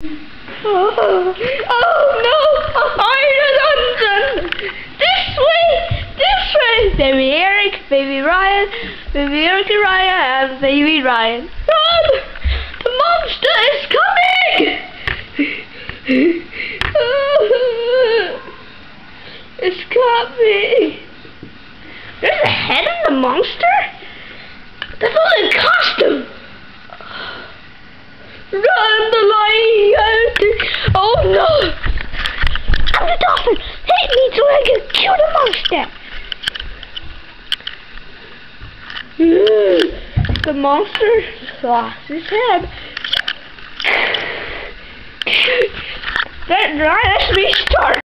Oh, oh no! I'm in London! This way! This way! Baby Eric, baby Ryan, baby Eric and Ryan, and baby Ryan. Run! The monster is coming! it's coming! There's a head in the monster? That's all in costume! Run the lion! Oh no! Hit me so I can kill hmm, the monster! The monster lost his head. That, let's restart.